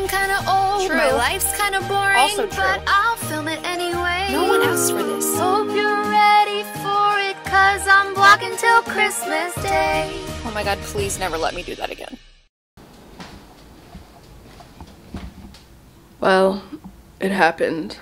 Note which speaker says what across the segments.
Speaker 1: I'm kinda old.
Speaker 2: True.
Speaker 1: My life's kinda boring.
Speaker 2: Also true.
Speaker 1: But I'll film it anyway.
Speaker 2: No one asked for this.
Speaker 1: Hope you're ready for it, cause I'm vlogging till Christmas Day.
Speaker 2: Oh my god, please never let me do that again.
Speaker 3: Well, it happened.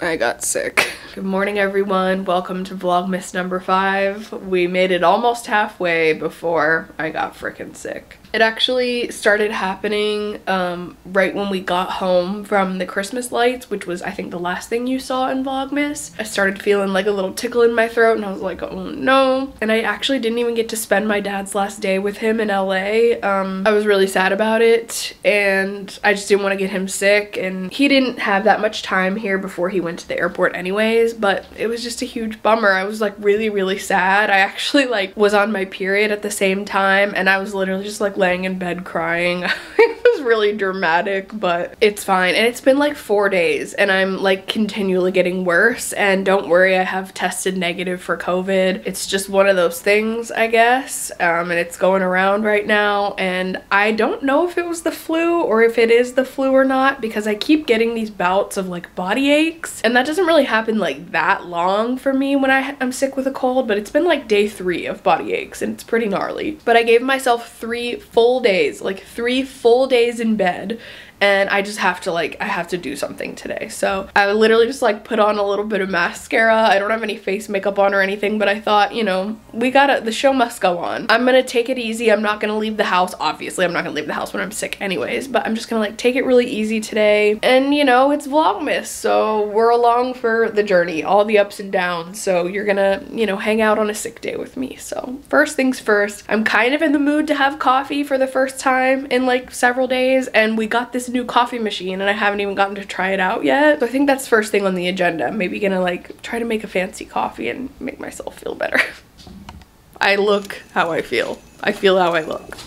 Speaker 3: I got sick. Good morning, everyone. Welcome to Vlogmas number five. We made it almost halfway before I got freaking sick. It actually started happening um, right when we got home from the Christmas lights, which was, I think, the last thing you saw in Vlogmas. I started feeling like a little tickle in my throat, and I was like, oh no. And I actually didn't even get to spend my dad's last day with him in LA. Um, I was really sad about it, and I just didn't want to get him sick, and he didn't have that much time here before he went to the airport anyways, but it was just a huge bummer. I was like really, really sad. I actually like was on my period at the same time, and I was literally just like laying in bed crying. really dramatic, but it's fine. And it's been like four days and I'm like continually getting worse. And don't worry, I have tested negative for COVID. It's just one of those things, I guess. Um, and it's going around right now. And I don't know if it was the flu or if it is the flu or not because I keep getting these bouts of like body aches. And that doesn't really happen like that long for me when I am sick with a cold, but it's been like day three of body aches and it's pretty gnarly. But I gave myself three full days, like three full days in bed and I just have to like I have to do something today. So I literally just like put on a little bit of mascara. I don't have any face makeup on or anything, but I thought, you know, we gotta the show must go on. I'm gonna take it easy. I'm not gonna leave the house. Obviously, I'm not gonna leave the house when I'm sick anyways, but I'm just gonna like take it really easy today. And you know, it's Vlogmas, so we're along for the journey, all the ups and downs. So you're gonna, you know, hang out on a sick day with me. So first things first, I'm kind of in the mood to have coffee for the first time in like several days, and we got this new coffee machine and I haven't even gotten to try it out yet. So I think that's first thing on the agenda. Maybe gonna like try to make a fancy coffee and make myself feel better. I look how I feel. I feel how I look.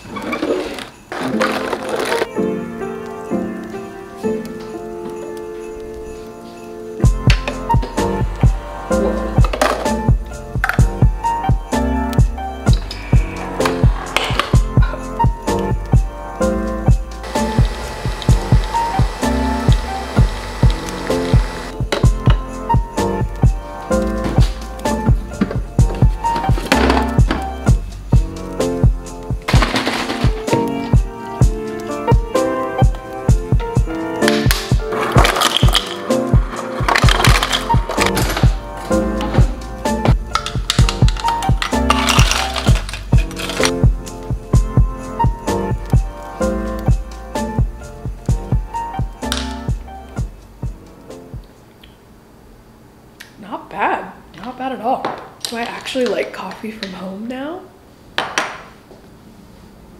Speaker 3: Coffee from home now?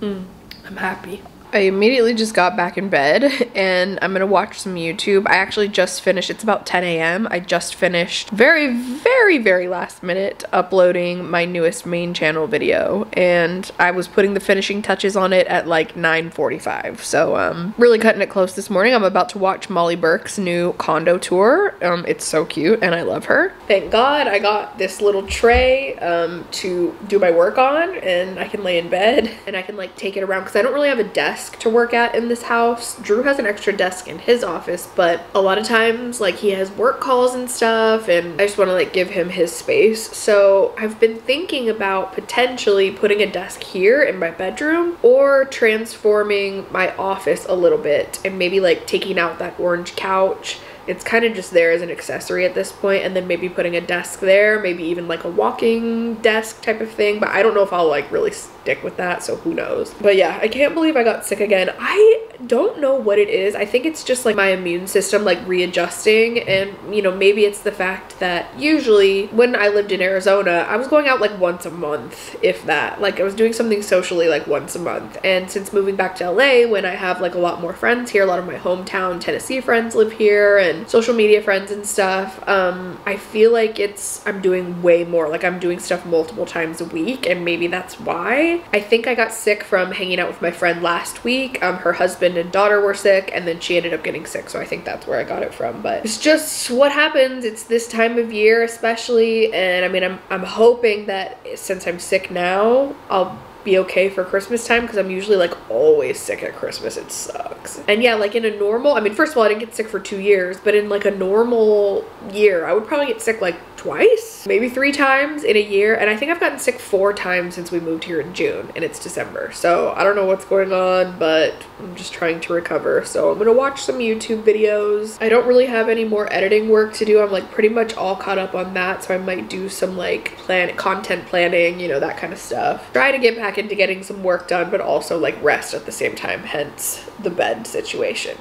Speaker 3: Mm, I'm happy. I immediately just got back in bed and I'm gonna watch some YouTube. I actually just finished, it's about 10 a.m. I just finished very, very, very last minute uploading my newest main channel video and I was putting the finishing touches on it at like 9.45. So um, really cutting it close this morning. I'm about to watch Molly Burke's new condo tour. Um, it's so cute and I love her. Thank God I got this little tray um, to do my work on and I can lay in bed and I can like take it around because I don't really have a desk to work at in this house. Drew has an extra desk in his office, but a lot of times like he has work calls and stuff and I just want to like give him his space. So I've been thinking about potentially putting a desk here in my bedroom or transforming my office a little bit and maybe like taking out that orange couch it's kind of just there as an accessory at this point and then maybe putting a desk there maybe even like a walking desk type of thing but i don't know if i'll like really stick with that so who knows? But yeah i can't believe i got sick again. I don't know what it is. I think it's just like my immune system like readjusting and you know maybe it's the fact that usually when i lived in arizona i was going out like once a month if that. Like i was doing something socially like once a month. And since moving back to la when i have like a lot more friends here a lot of my hometown tennessee friends live here and social media friends and stuff um i feel like it's i'm doing way more. Like i'm doing stuff multiple times a week and maybe that's why i think i got sick from hanging out with my friend last week um her husband and daughter were sick and then she ended up getting sick so i think that's where i got it from but it's just what happens it's this time of year especially and i mean i'm i'm hoping that since i'm sick now i'll be okay for Christmas time because I'm usually like always sick at Christmas. It sucks. And yeah, like in a normal, I mean, first of all, I didn't get sick for two years, but in like a normal year, I would probably get sick like twice, maybe three times in a year. And I think I've gotten sick four times since we moved here in June and it's December. So I don't know what's going on, but I'm just trying to recover. So I'm gonna watch some YouTube videos. I don't really have any more editing work to do. I'm like pretty much all caught up on that. So I might do some like plan content planning, you know, that kind of stuff. Try to get back into getting some work done, but also like rest at the same time, hence the bed situation.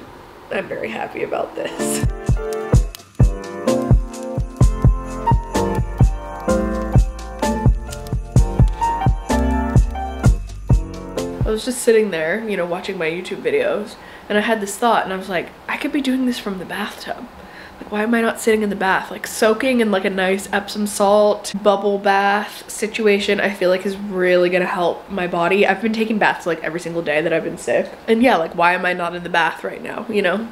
Speaker 3: I'm very happy about this. Was just sitting there, you know, watching my YouTube videos, and I had this thought, and I was like, I could be doing this from the bathtub. Like, why am I not sitting in the bath? Like, soaking in like a nice Epsom salt bubble bath situation, I feel like is really gonna help my body. I've been taking baths like every single day that I've been sick. And yeah, like, why am I not in the bath right now, you know?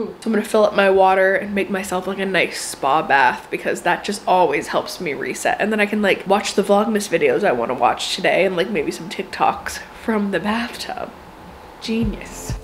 Speaker 3: So I'm gonna fill up my water and make myself like a nice spa bath because that just always helps me reset. And then I can like watch the Vlogmas videos I wanna watch today and like maybe some TikToks from the bathtub. Genius.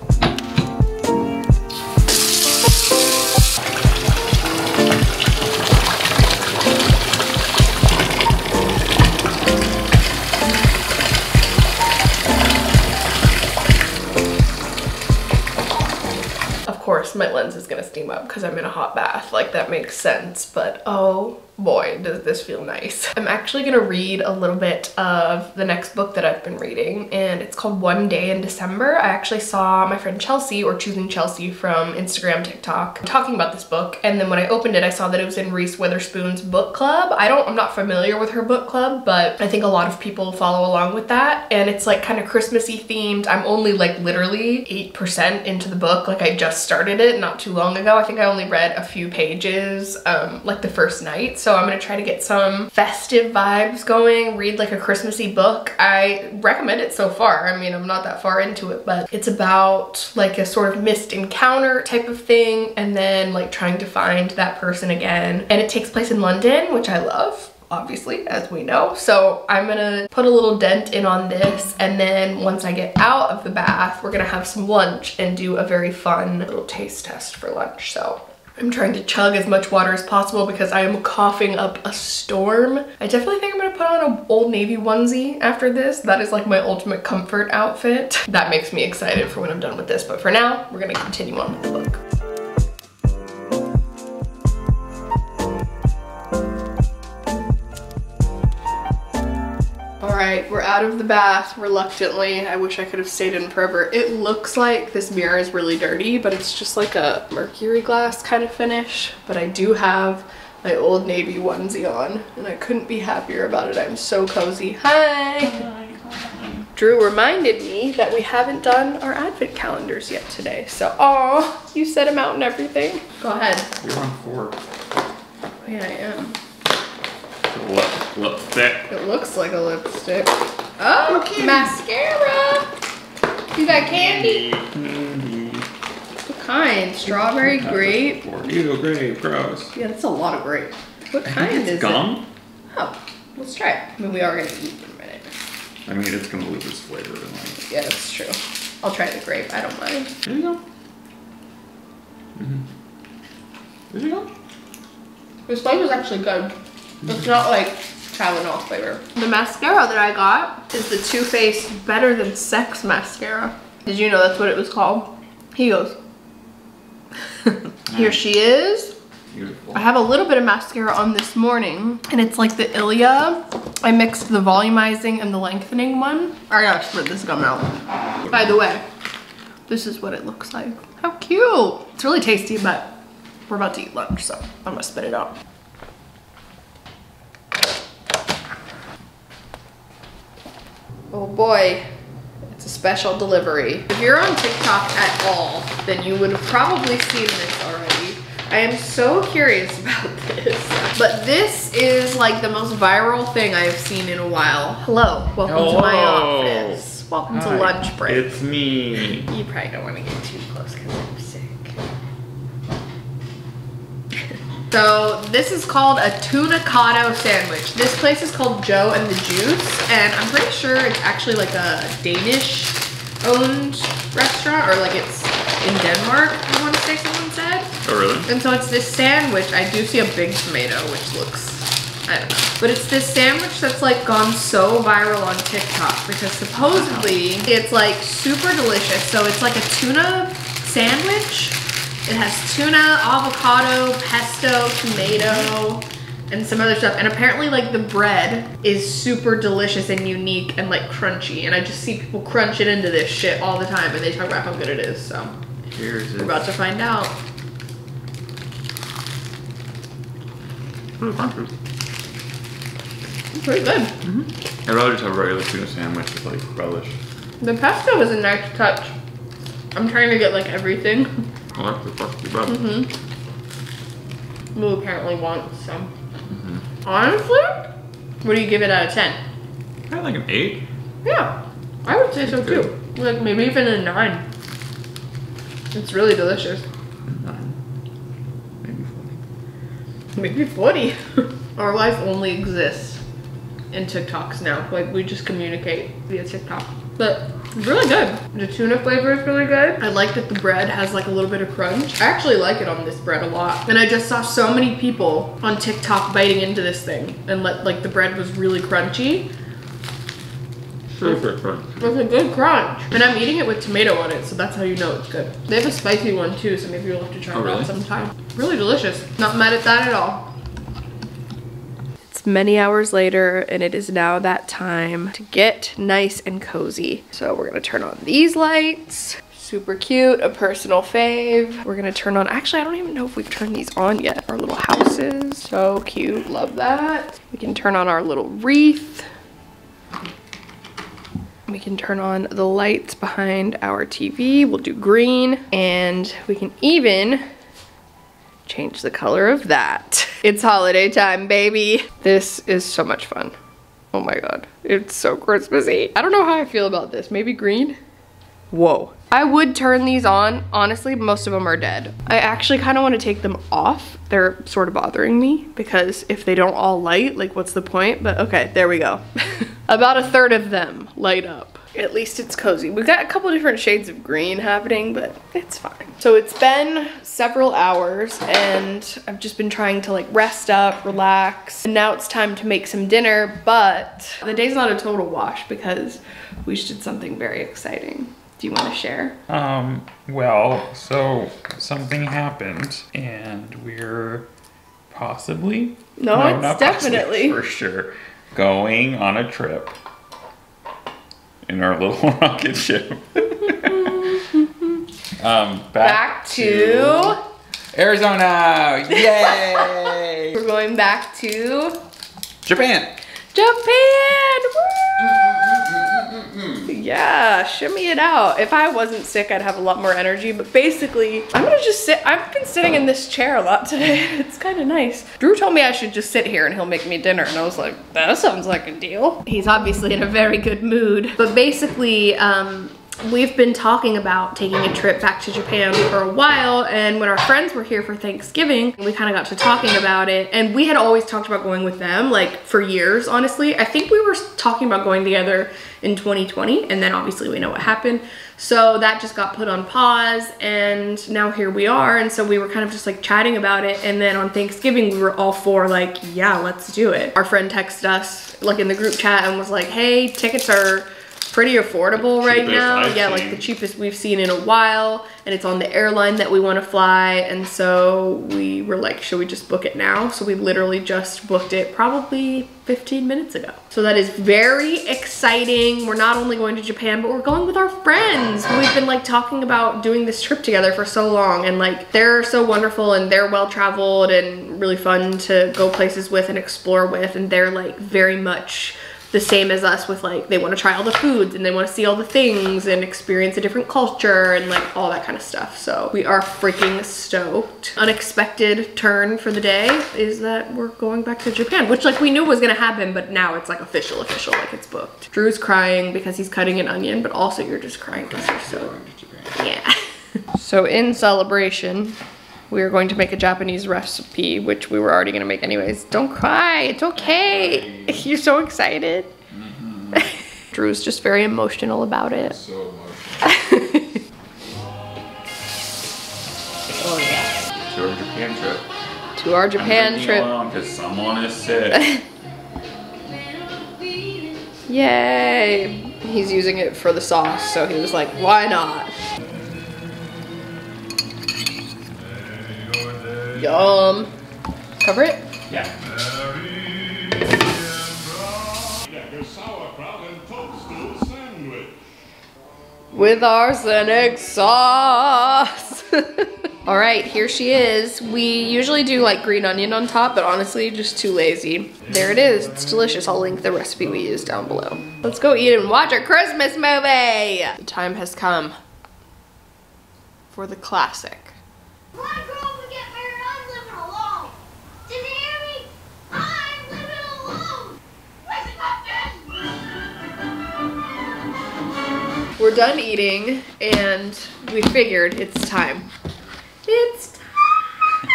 Speaker 3: My lens is gonna steam up because I'm in a hot bath. Like, that makes sense. But oh boy, does this feel nice. I'm actually gonna read a little bit of the next book that I've been reading, and it's called One Day in December. I actually saw my friend Chelsea, or Choosing Chelsea from Instagram, TikTok, talking about this book. And then when I opened it, I saw that it was in Reese Witherspoon's book club. I don't, I'm not familiar with her book club, but I think a lot of people follow along with that. And it's like kind of Christmassy themed. I'm only like literally 8% into the book. Like I just started it not too long ago. I think I only read a few pages um, like the first night. So I'm gonna try to get some festive vibes going, read like a Christmassy book. I recommend it so far. I mean, I'm not that far into it, but it's about like a sort of missed encounter type of thing and then like trying to find that person again. And it takes place in London, which I love obviously, as we know. So I'm gonna put a little dent in on this and then once I get out of the bath, we're gonna have some lunch and do a very fun little taste test for lunch. So I'm trying to chug as much water as possible because I am coughing up a storm. I definitely think I'm gonna put on an Old Navy onesie after this. That is like my ultimate comfort outfit. That makes me excited for when I'm done with this. But for now, we're gonna continue on with the book. Right, we're out of the bath reluctantly. I wish I could have stayed in forever. It looks like this mirror is really dirty, but it's just like a mercury glass kind of finish. But I do have my Old Navy onesie on and I couldn't be happier about it. I'm so cozy. Hi. Drew reminded me that we haven't done our advent calendars yet today. So, oh, you set them out and everything. Go ahead.
Speaker 4: You're on four.
Speaker 3: Yeah, I am.
Speaker 4: Lip, lipstick.
Speaker 3: It looks like a lipstick. Oh, mascara. You got candy?
Speaker 4: Candy.
Speaker 3: What kind? Strawberry, grape?
Speaker 4: Ew, grape, gross.
Speaker 3: Yeah, that's a lot of grape. What
Speaker 4: I
Speaker 3: kind
Speaker 4: think
Speaker 3: is
Speaker 4: it's gum.
Speaker 3: it? Oh, let's try it. I mean, we are gonna eat in a minute.
Speaker 4: I mean, it's gonna lose its flavor in like.
Speaker 3: Yeah, that's true. I'll try the grape. I don't mind.
Speaker 4: There you go. Mhm. There you go.
Speaker 3: This flavor's actually good. It's not like Tylenol flavor. The mascara that I got is the Too Faced Better Than Sex mascara. Did you know that's what it was called? He goes. Here she is.
Speaker 4: Beautiful.
Speaker 3: I have a little bit of mascara on this morning and it's like the Ilia. I mixed the volumizing and the lengthening one. I gotta spit this gum out. By the way, this is what it looks like. How cute. It's really tasty, but we're about to eat lunch, so I'm gonna spit it out. Oh boy, it's a special delivery. If you're on TikTok at all, then you would have probably seen this already. I am so curious about this. But this is like the most viral thing I have seen in a while. Hello, welcome to my office. Welcome to lunch break.
Speaker 4: It's me.
Speaker 3: You probably don't want to get too close because I'm sick. So this is called a tunacado sandwich. This place is called Joe and the Juice, and I'm pretty sure it's actually like a Danish owned restaurant, or like it's in Denmark, I want to say someone said.
Speaker 4: Oh, really?
Speaker 3: And so it's this sandwich. I do see a big tomato, which looks, I don't know. But it's this sandwich that's like gone so viral on TikTok because supposedly it's like super delicious. So it's like a tuna sandwich. It has tuna, avocado, pesto, tomato, and some other stuff. And apparently like the bread is super delicious and unique and like crunchy. And I just see people crunch it into this shit all the time and they talk about how good it is. So
Speaker 4: Here's
Speaker 3: we're about to find out.
Speaker 4: Mm, really crunchy.
Speaker 3: Pretty good. Mm-hmm.
Speaker 4: I'd rather just have a regular tuna sandwich with like relish.
Speaker 3: The pesto is a nice touch. I'm trying to get like everything.
Speaker 4: Oh, that's the.
Speaker 3: Mm-hmm. Moo apparently wants some. Honestly, what do you give it out of 10?
Speaker 4: Kind of like an eight.
Speaker 3: Yeah, I would say so too. Like maybe even a 9. It's really delicious.
Speaker 4: Nine. Maybe forty.
Speaker 3: Maybe 40. Our life only exists in TikToks now. Like we just communicate via TikTok. But it's really good. The tuna flavor is really good. I like that the bread has like a little bit of crunch. I actually like it on this bread a lot. And I just saw so many people on TikTok biting into this thing and let like the bread was really crunchy.
Speaker 4: Super crunch.
Speaker 3: It's a good crunch. And I'm eating it with tomato on it, so that's how you know it's good. They have a spicy one too, so maybe you'll have to try
Speaker 4: Oh,
Speaker 3: it
Speaker 4: really?
Speaker 3: out sometime. Really delicious. Not mad at that at all. It's many hours later, and it is now that time to get nice and cozy. So we're gonna turn on these lights. Super cute, a personal fave. We're gonna turn on, actually, I don't even know if we've turned these on yet. Our little houses, so cute, love that. We can turn on our little wreath. We can turn on the lights behind our TV. We'll do green and we can even change the color of that. It's holiday time, baby. This is so much fun. Oh my God, it's so Christmassy. I don't know how I feel about this. Maybe green? Whoa. I would turn these on. Honestly, most of them are dead. I actually kind of want to take them off. They're sort of bothering me because if they don't all light, like what's the point? But okay, there we go. About a third of them light up. At least it's cozy. We've got a couple different shades of green happening, but it's fine. So it's been several hours and I've just been trying to like rest up, relax. And now it's time to make some dinner, but the day's not a total wash because we just did something very exciting. Do you want to share?
Speaker 5: Um, well, so something happened and we're possibly
Speaker 3: No, it's
Speaker 5: not possibly,
Speaker 3: definitely.
Speaker 5: for sure going on a trip in our little rocket ship. um, back,
Speaker 3: Back to
Speaker 5: Arizona! Yay!
Speaker 3: we're going back to
Speaker 5: Japan!
Speaker 3: Japan! Woo! Yeah, shimmy it out. If I wasn't sick, I'd have a lot more energy. But basically, I'm gonna just sit. I've been sitting in this chair a lot today. It's kind of nice. Drew told me I should just sit here and he'll make me dinner. And I was like, that sounds like a deal. He's obviously in a very good mood. But basically, um, We've been talking about taking a trip back to Japan for a while and when our friends were here for Thanksgiving, we kind of got to talking about it and we had always talked about going with them like for years, honestly. I think we were talking about going together in 2020 and then obviously we know what happened. So that just got put on pause and now here we are and so we were kind of just like chatting about it and then on Thanksgiving we were all four like, yeah, let's do it. Our friend texted us like in the group chat and was like, hey, tickets are pretty affordable right now.
Speaker 4: I've
Speaker 3: yeah, like the cheapest we've seen in a while, and it's on the airline that we want to fly. And so we were like, should we just book it now? So we literally just booked it probably 15 minutes ago. So that is very exciting. We're not only going to Japan, but we're going with our friends. We've been like talking about doing this trip together for so long, and like they're so wonderful and they're well traveled and really fun to go places with and explore with, and they're like very much the same as us with like they want to try all the foods and they want to see all the things and experience a different culture and like all that kind of stuff. So we are freaking stoked. Unexpected turn for the day is that we're going back to Japan, which like we knew was gonna happen, but now it's like official, official, like it's booked. Drew's crying because he's cutting an onion, but also you're just crying because you're so yeah. So in celebration, we were going to make a Japanese recipe, which we were already gonna make anyways. Don't cry, it's okay. You're so excited. Mm-hmm. Drew's just very emotional about it.
Speaker 4: So emotional.
Speaker 3: Oh yeah.
Speaker 5: To our Japan trip.
Speaker 3: To our Japan trip.
Speaker 5: Because um, someone is sick.
Speaker 3: Yay! He's using it for the sauce, so he was like, why not? Yum. Cover it.
Speaker 5: yeah.
Speaker 6: Your sauerkraut and
Speaker 3: with arsenic sauce. All right, here she is. We usually do like green onion on top, but honestly, just too lazy. There it is. It's delicious. I'll link the recipe we used down below. Let's go eat and watch a Christmas movie. The time has come for the classic. We're done eating, and we figured it's time. It's time.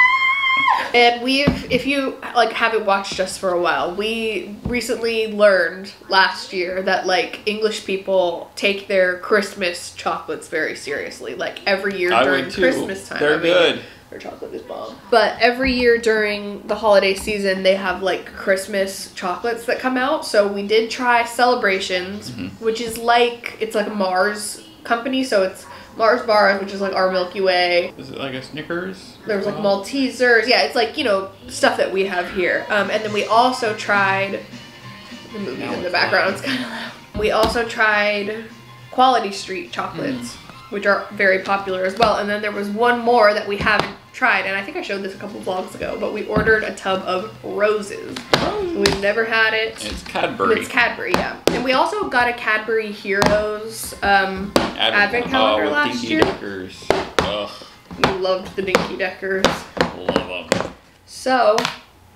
Speaker 3: And we've, if you like haven't watched us for a while, we recently learned last year that like English people take their Christmas chocolates very seriously. Like every year
Speaker 5: I
Speaker 3: during. Christmas time,
Speaker 5: They're
Speaker 3: I mean,
Speaker 5: good.
Speaker 3: Their chocolate is bomb. But every year during the holiday season, they have like Christmas chocolates that come out. So we did try Celebrations,
Speaker 5: Mm-hmm.
Speaker 3: which is like it's like a Mars company. So it's Mars bars, which is like our Milky Way.
Speaker 5: Is it like a Snickers?
Speaker 3: There's like Maltesers. Yeah, it's like you know stuff that we have here. Um, and then we also tried the movies
Speaker 5: Now
Speaker 3: in the
Speaker 5: it's
Speaker 3: background. It's kind of loud. We also tried Quality Street chocolates, which are very popular as well. And then there was one more that we haven't tried, and I think I showed this a couple vlogs ago. But we ordered a tub of roses. We've never had it.
Speaker 5: It's Cadbury.
Speaker 3: It's Cadbury, yeah. And we also got a Cadbury Heroes um, Advent calendar
Speaker 5: oh, with
Speaker 3: last
Speaker 5: Dinky
Speaker 3: year.
Speaker 5: Deckers. Ugh,
Speaker 3: We loved the Dinky Deckers.
Speaker 5: love them.
Speaker 3: So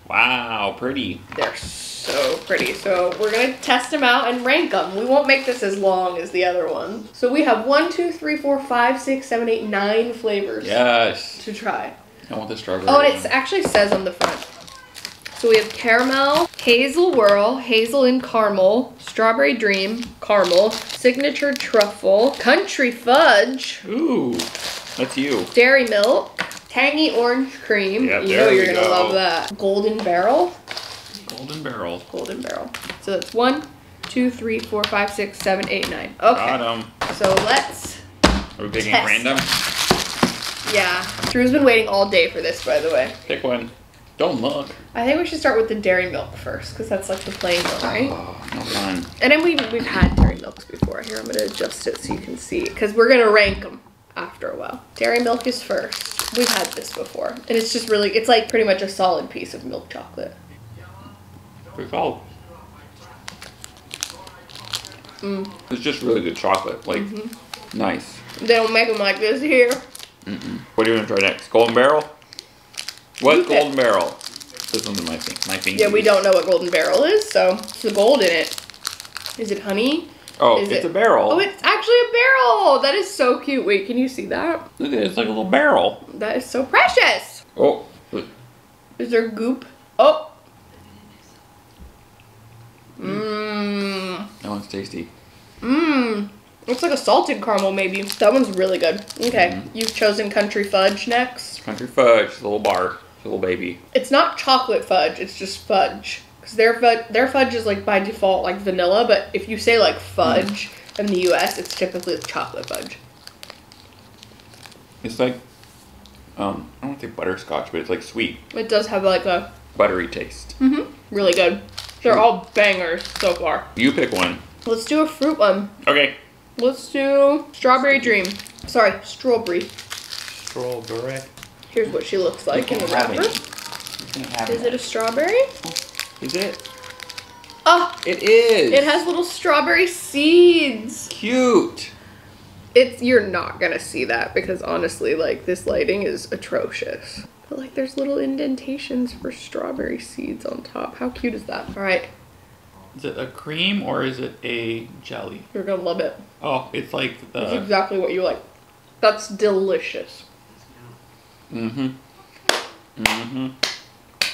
Speaker 5: Wow, pretty.
Speaker 3: They're so pretty. So we're gonna test them out and rank them. We won't make this as long as the other one. So we have one, two, three, four, five, six, seven, eight, nine flavors
Speaker 5: Yes.
Speaker 3: to try.
Speaker 5: I want the strawberry.
Speaker 3: Oh, and it actually says on the front. So we have caramel, hazel whirl, hazel and caramel, strawberry dream, caramel, signature truffle, country fudge,
Speaker 5: Ooh, that's you.
Speaker 3: dairy milk, tangy orange cream. You know you're gonna
Speaker 5: go.
Speaker 3: love that. Golden barrel.
Speaker 5: Golden barrel.
Speaker 3: golden barrel. So that's one, two, three, four, five, six, seven, eight, nine.
Speaker 5: Got
Speaker 3: Okay.
Speaker 5: 'em.
Speaker 3: So let's
Speaker 5: Are we picking
Speaker 3: Test.
Speaker 5: random?
Speaker 3: yeah. Drew's been waiting all day for this by the way.
Speaker 5: Pick one. Don't look.
Speaker 3: I think we should start with the dairy milk first, because that's like the plain one, right?
Speaker 5: Oh, no fun.
Speaker 3: And then we've we've had dairy milks before. Here, I'm gonna adjust it so you can see, because we're gonna rank them after a while. Dairy milk is first. We've had this before, and it's just really, it's like pretty much a solid piece of milk chocolate.
Speaker 5: Pretty cold.
Speaker 3: Mm.
Speaker 5: It's just really good chocolate. Like,
Speaker 3: Mm-hmm.
Speaker 5: nice.
Speaker 3: They don't make them like this here. Mm.
Speaker 5: What do you want to try next? Golden barrel? What's
Speaker 3: You pick.
Speaker 5: golden barrel? This one's in my thing. My thing.
Speaker 3: Yeah, we don't know what golden barrel is, so it's the gold in it. Is it honey?
Speaker 5: Oh,
Speaker 3: Is
Speaker 5: it's
Speaker 3: it-
Speaker 5: a barrel.
Speaker 3: Oh, it's actually a barrel. That is so cute. Wait, can you see that?
Speaker 5: Look at it. It's like a little barrel.
Speaker 3: That is so precious.
Speaker 5: Oh.
Speaker 3: Is there goop? Oh. Mmm.
Speaker 5: that one's tasty.
Speaker 3: Mmm. Looks like a salted caramel, maybe. That one's really good. Okay,
Speaker 5: Mm-hmm.
Speaker 3: you've chosen country fudge next.
Speaker 5: Country fudge. It's a little bar. It's a little baby.
Speaker 3: It's not chocolate fudge. It's just fudge. Cause their fudge, their fudge is like by default like vanilla, but if you say like fudge in the U.S., it's typically chocolate fudge.
Speaker 5: It's like, um, I don't want to say butterscotch, but it's like sweet,
Speaker 3: It does have like a
Speaker 5: buttery taste.
Speaker 3: mm-hmm, really good. They're all bangers so far.
Speaker 5: You pick one.
Speaker 3: Let's do a fruit one.
Speaker 5: Okay.
Speaker 3: Let's do strawberry dream. Sorry, strawberry.
Speaker 5: Strawberry.
Speaker 3: Here's what she looks like in the wrapper. Is it a strawberry?
Speaker 5: Is it?
Speaker 3: Oh,
Speaker 5: It is.
Speaker 3: it has little strawberry seeds.
Speaker 5: Cute.
Speaker 3: It's you're not gonna see that because honestly, like this lighting is atrocious. But like there's little indentations for strawberry seeds on top. How cute is that? All right,
Speaker 5: Is it a cream or is it a jelly?
Speaker 3: you're gonna love it.
Speaker 5: Oh, it's like
Speaker 3: That's
Speaker 5: the.
Speaker 3: exactly what you like. That's delicious.
Speaker 5: Mm-hmm. Mm-hmm.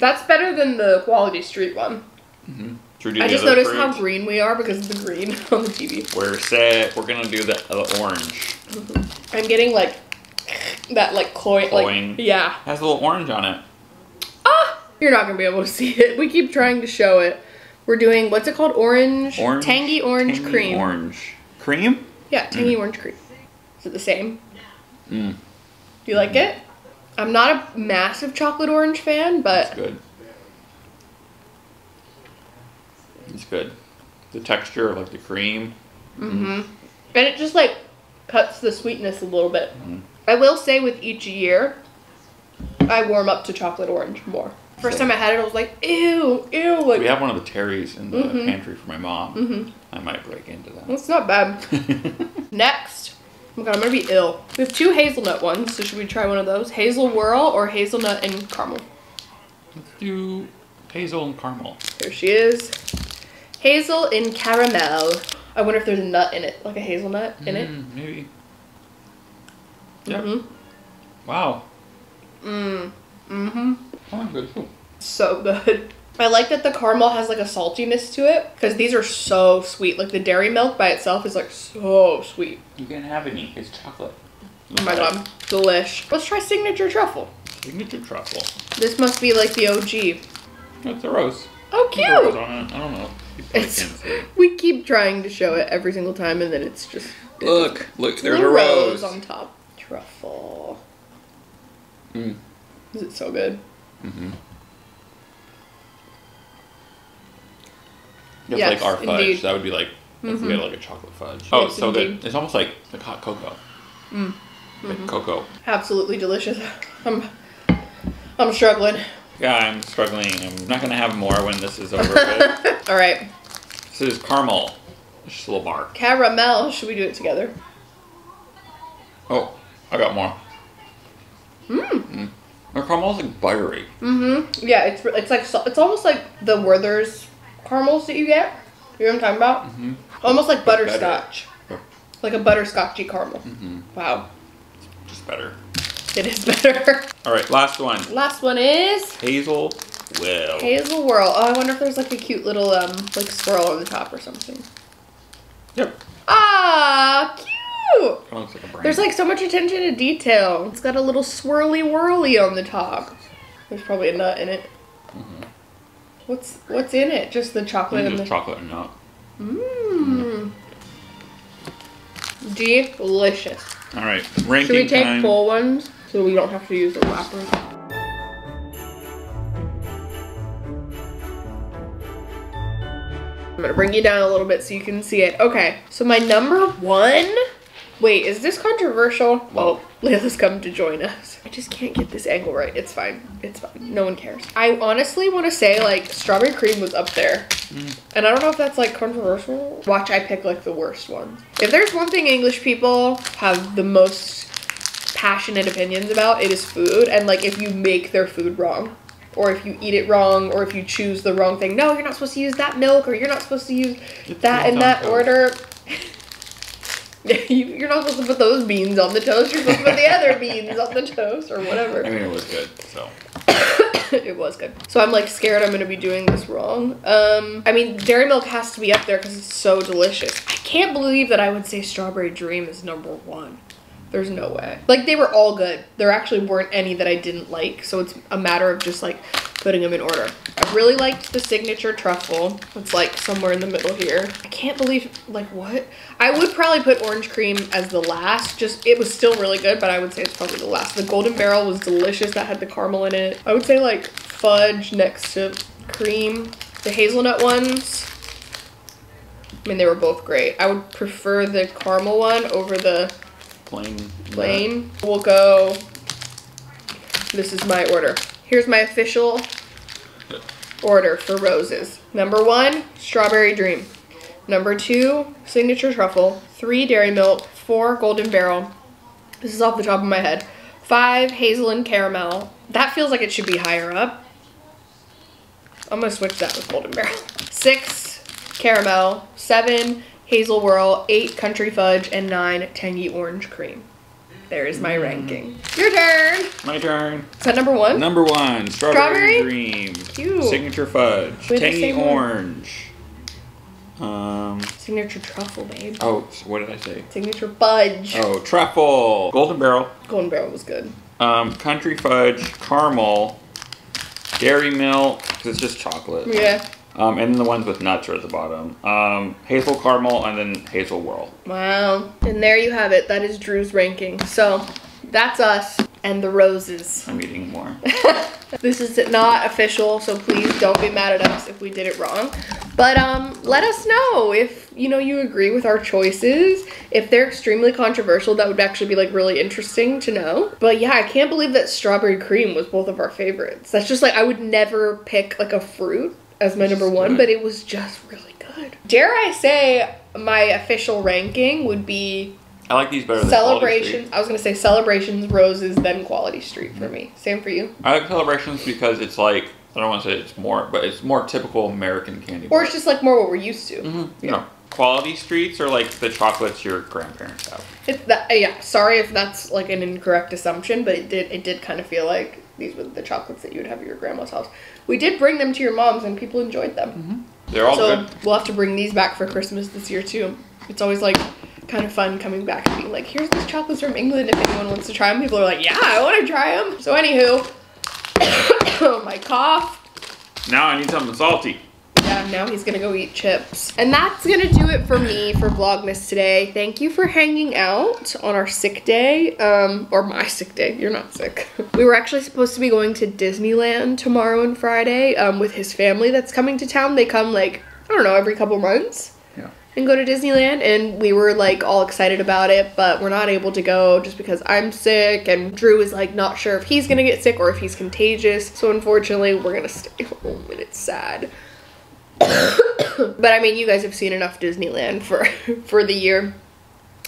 Speaker 3: That's better than the quality street one.
Speaker 5: Do
Speaker 3: I just noticed how green we are because of the green on the TV.
Speaker 5: We're set. We're gonna do the, the orange.
Speaker 3: I'm getting like that like cloy
Speaker 5: Cloying.
Speaker 3: like yeah.
Speaker 5: has a little orange on it.
Speaker 3: Ah, you're not gonna be able to see it. We keep trying to show it. We're doing what's it called? Orange,
Speaker 5: Orange.
Speaker 3: tangy orange
Speaker 5: tangy
Speaker 3: cream.
Speaker 5: Orange. Cream?
Speaker 3: Yeah, tangy orange cream. Is it the same?
Speaker 5: Mm.
Speaker 3: Do you like it? I'm not a massive chocolate orange fan, but It's
Speaker 5: good. It's good. The texture of like the cream. Mm-hmm.
Speaker 3: And it just like cuts the sweetness a little bit.
Speaker 5: Mm-hmm.
Speaker 3: I will say with each year, I warm up to chocolate orange more. First time I had it, I was like, ew, ew, like
Speaker 5: We have one of the Terrys in the
Speaker 3: Mm-hmm.
Speaker 5: pantry for my mom. Mm -hmm. I might break into that.
Speaker 3: it's not bad. Next, oh my god, I'm gonna be ill. We have two hazelnut ones, so should we try one of those? Hazel whirl or hazelnut and caramel?
Speaker 5: Let's do hazel and caramel.
Speaker 3: Here she is. Hazel in caramel. I wonder if there's a nut in it, like a hazelnut in it.
Speaker 5: Mm, maybe. Yep.
Speaker 3: Mhm.
Speaker 5: Wow.
Speaker 3: Mm. Mm-hmm.
Speaker 5: Oh, good too.
Speaker 3: So good. I like that the caramel has like a saltiness to it because these are so sweet. Like the dairy milk by itself is like so sweet.
Speaker 5: You can't have any. It's chocolate.
Speaker 3: Oh my god, delish. Let's try signature truffle.
Speaker 5: Signature truffle.
Speaker 3: This must be like the OG.
Speaker 5: It's a rose.
Speaker 3: Oh,
Speaker 5: There's a rose
Speaker 3: cute.
Speaker 5: on it. I don't know.
Speaker 3: It's,
Speaker 5: can't see it.
Speaker 3: we keep trying to show it every single time and then it's just
Speaker 5: Look, look, there's a
Speaker 3: little
Speaker 5: rose.
Speaker 3: on top. Truffle.
Speaker 5: Mm.
Speaker 3: Is it so good?
Speaker 5: Mm-hmm. It's
Speaker 3: Yes,
Speaker 5: like our fudge.
Speaker 3: indeed. Mm-hmm.
Speaker 5: That would be like if we had like a chocolate fudge. Oh,
Speaker 3: Yes,
Speaker 5: so
Speaker 3: indeed.
Speaker 5: good. It's almost like like hot cocoa.
Speaker 3: Mm.
Speaker 5: Like
Speaker 3: Mm-hmm.
Speaker 5: cocoa.
Speaker 3: Absolutely delicious. I'm I'm struggling.
Speaker 5: Yeah, I'm struggling. I'm not gonna have more when this is over.
Speaker 3: All right.
Speaker 5: this is caramel. It's just a little bar.
Speaker 3: Caramel. Should we do it together?
Speaker 5: Oh, I got more.
Speaker 3: Mmm.
Speaker 5: Mm. The caramel's like buttery.
Speaker 3: Mm-hmm. Yeah, it's it's like so- it's almost like the Werther's caramels that you get. You know what I'm talking about?
Speaker 5: Mm-hmm.
Speaker 3: Almost like
Speaker 5: But better.
Speaker 3: butterscotch.
Speaker 5: But-
Speaker 3: Like a butterscotchy caramel.
Speaker 5: Mm-hmm.
Speaker 3: Wow.
Speaker 5: Just better.
Speaker 3: It is better.
Speaker 5: All right, last one.
Speaker 3: Last one is
Speaker 5: Hazel Whirl.
Speaker 3: Hazel Whirl. Oh, I wonder if there's like a cute little um like swirl on the top or something.
Speaker 5: Yep.
Speaker 3: Ah, cute.
Speaker 5: Looks like a brain.
Speaker 3: There's like so much attention to detail. It's got a little swirly whirly on the top. There's probably a nut in it. What's what's in it? Just the chocolate and
Speaker 5: just
Speaker 3: the
Speaker 5: chocolate and nut.
Speaker 3: Mmm. Delicious.
Speaker 5: All right, ranking
Speaker 3: Should we take
Speaker 5: time.
Speaker 3: full ones so we don't have to use the wrappers? I'm gonna bring you down a little bit so you can see it. Okay, so my number one. Wait, is this controversial? Oh, Layla's come to join us. I just can't get this angle right. It's fine. It's fine. No one cares. I honestly want to say like strawberry cream was up there. And I don't know if that's like controversial. Watch, I pick like the worst ones. If there's one thing English people have the most passionate opinions about, it is food. And like if you make their food wrong, or if you eat it wrong, or if you choose the wrong thing, no, you're not supposed to use that milk, or you're not supposed to use that in that order. You- you're not supposed to put those beans on the toast. You're supposed to put the other beans on the toast, or whatever
Speaker 5: I mean, it was good. So
Speaker 3: it was good. So I'm like scared I'm gonna be doing this wrong. Um, I mean, dairy milk has to be up there because it's so delicious. I can't believe that I would say strawberry dream is number one. There's no way. Like they were all good. There actually weren't any that I didn't like. So it's a matter of just like putting them in order. I really liked the signature truffle. It's like somewhere in the middle here. I can't believe like what? I would probably put orange cream as the last. Just it was still really good, but I would say it's probably the last. The golden barrel was delicious. That had the caramel in it. I would say like fudge next to cream. The hazelnut ones. I mean, they were both great. I would prefer the caramel one over the
Speaker 5: plain.
Speaker 3: Uh, plain. We'll go. This is my order. Here's my official order for roses. Number one, strawberry dream. Number two, signature truffle. Three, dairy milk. Four, golden barrel. This is off the top of my head. Five, hazel and caramel. That feels like it should be higher up. I'm gonna switch that with golden barrel. Six, caramel. Seven, hazel whirl. Eight, country fudge. And nine, tangy orange cream. There is my ranking. Your turn.
Speaker 5: My turn.
Speaker 3: Is that number one?
Speaker 5: Number one,
Speaker 3: Strawberry?
Speaker 5: strawberry, dream.
Speaker 3: Cute.
Speaker 5: Signature fudge.
Speaker 3: We have the
Speaker 5: Tangy
Speaker 3: same one.
Speaker 5: orange. Um.
Speaker 3: Signature truffle, babe.
Speaker 5: Oh, so what did I say?
Speaker 3: Signature fudge.
Speaker 5: Oh, truffle. Golden barrel.
Speaker 3: Golden Barrel was good.
Speaker 5: Um, country fudge, caramel, dairy milk, 'cause it's just chocolate.
Speaker 3: Yeah.
Speaker 5: Um, and then the ones with nuts are at the bottom. Um, hazel caramel and then hazel whirl.
Speaker 3: Wow. And there you have it. That is Drew's ranking. So that's us and the roses.
Speaker 5: I'm eating more.
Speaker 3: This is not official, so please don't be mad at us if we did it wrong. But um, let us know if you know you agree with our choices. If they're extremely controversial, that would actually be like really interesting to know. But yeah, I can't believe that strawberry cream was both of our favorites. That's just like I would never pick like a fruit as my number one, but it was just really good. Dare I say my official ranking would be
Speaker 5: I like these better than
Speaker 3: celebrations. I was gonna say celebrations, roses, then quality street for me. Same for you.
Speaker 5: I like celebrations because it's like I don't want to say it's more, but it's more typical American candy.
Speaker 3: Or it's just like more what we're used to.
Speaker 5: Mhm, you know, quality streets are like the chocolates your grandparents have.
Speaker 3: It's that yeah. Sorry if that's like an incorrect assumption, but it did it did kind of feel like these were the chocolates that you would have at your grandma's house. We did bring them to your mom's, and people enjoyed them. Mm-hmm.
Speaker 5: They're all
Speaker 3: so
Speaker 5: good.
Speaker 3: we'll have to bring these back for Christmas this year too. It's always like kind of fun coming back and being like, "Here's these chocolates from England. If anyone wants to try them." People are like, "Yeah, I want to try them." So anywho, my cough.
Speaker 5: Now I need something salty.
Speaker 3: Now he's gonna go eat chips. And that's gonna do it for me for Vlogmas today. Thank you for hanging out on our sick day, um, or my sick day. You're not sick. we were actually supposed to be going to Disneyland tomorrow and Friday um, with his family that's coming to town. They come like, I don't know, every couple months
Speaker 5: Yeah.
Speaker 3: and go to Disneyland and we were like all excited about it but we're not able to go just because I'm sick and Drew is like not sure if he's gonna get sick or if he's contagious so unfortunately we're gonna stay home and it's sad but I mean you guys have seen enough Disneyland for for the year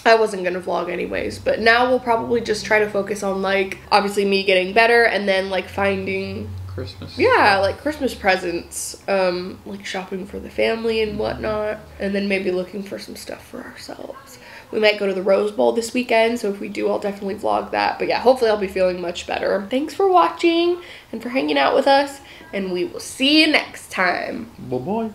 Speaker 3: I wasn't gonna vlog anyways but now we'll probably just try to focus on like obviously me getting better and then like finding
Speaker 5: Christmas.
Speaker 3: yeah, like Christmas presents, um, like shopping for the family and whatnot, and then maybe looking for some stuff for ourselves. We might go to the Rose Bowl this weekend, so if we do, I'll definitely vlog that. But yeah, hopefully I'll be feeling much better. Thanks for watching and for hanging out with us, and we will see you next time.
Speaker 5: Bye, boy.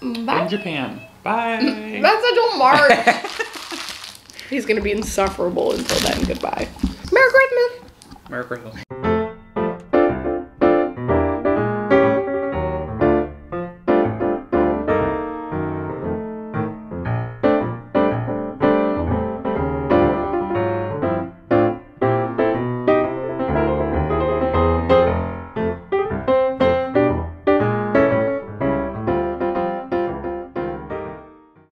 Speaker 3: Bye.
Speaker 5: In Japan. Bye.
Speaker 3: That's until March. He's gonna be insufferable until then. Goodbye. Merry Christmas.
Speaker 5: Merry Christmas.